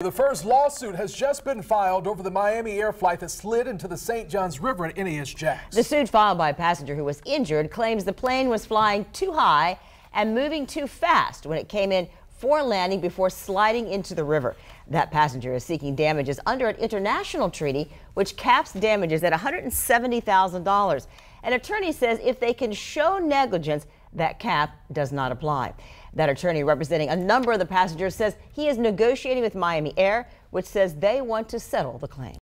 The first lawsuit has just been filed over the Miami air flight that slid into the St. Johns River at NAS Jax. The suit filed by a passenger who was injured claims the plane was flying too high and moving too fast when it came in for landing before sliding into the river. That passenger is seeking damages under an international treaty which caps damages at $170,000. An attorney says if they can show negligence, that cap does not apply. That attorney representing a number of the passengers says he is negotiating with Miami Air, which says they want to settle the claim.